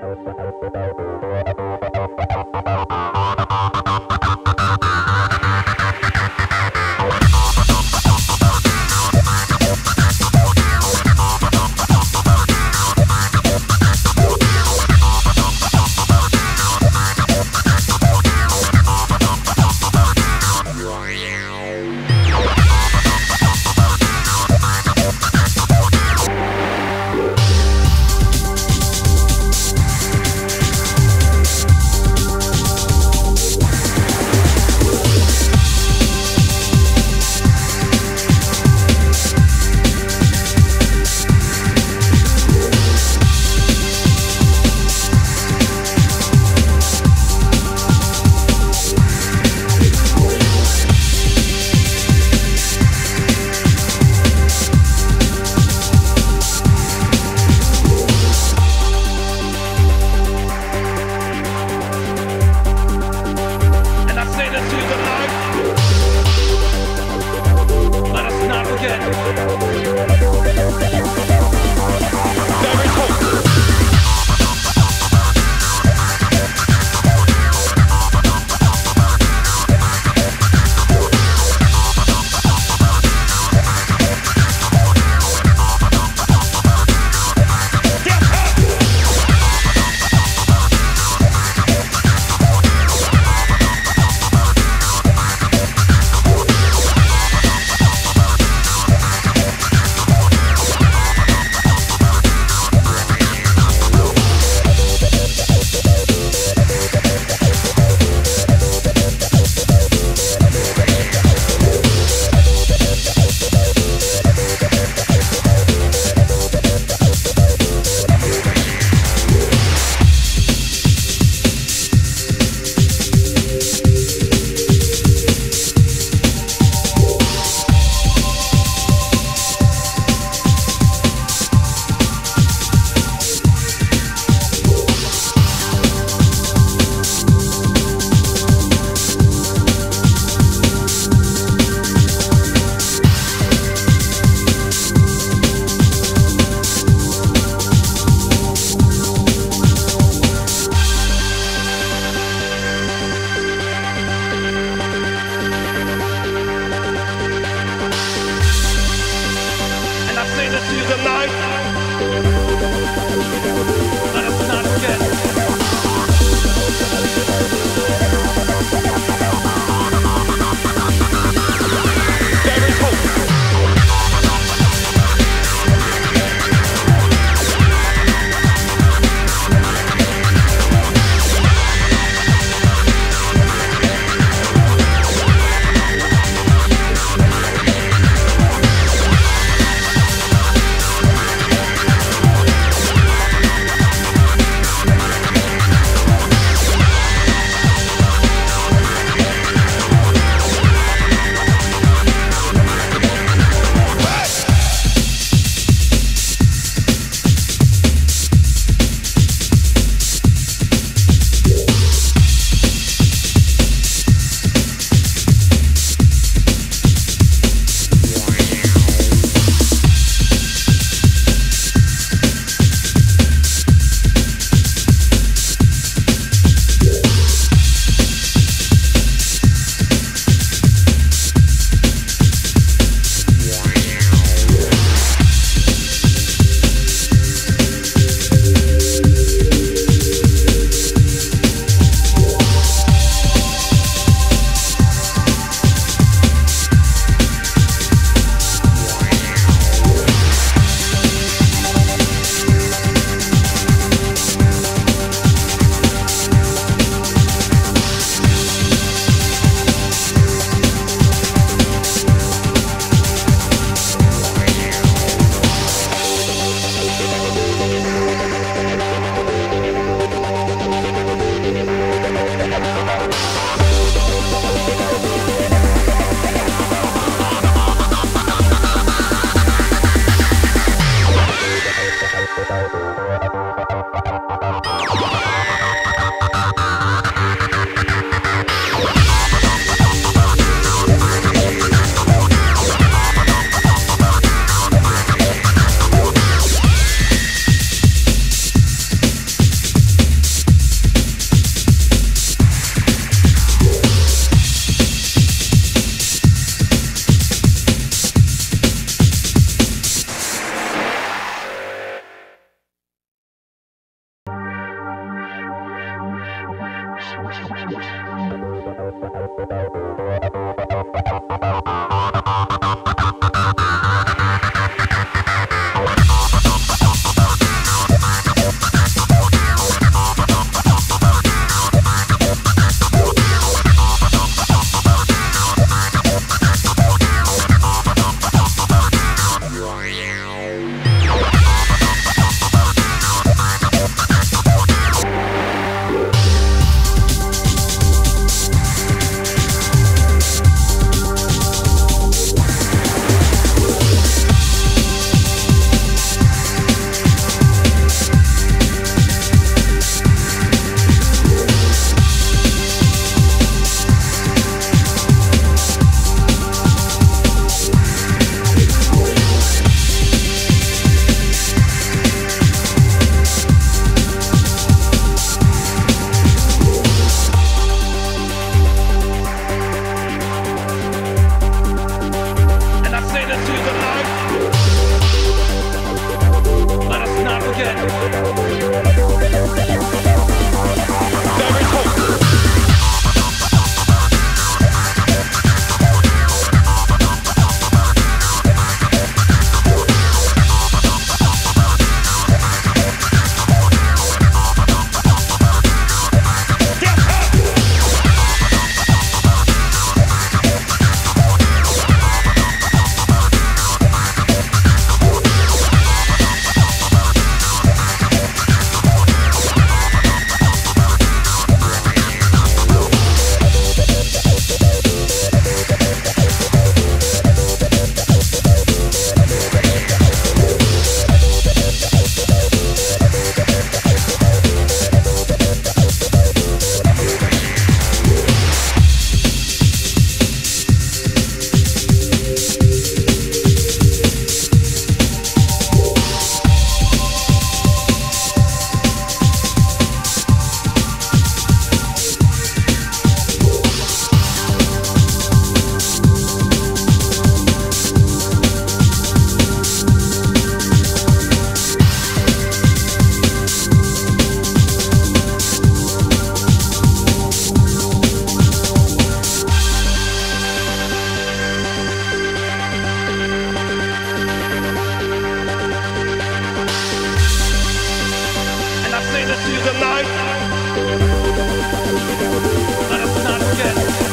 Thank you. Thank you. Let us not forget.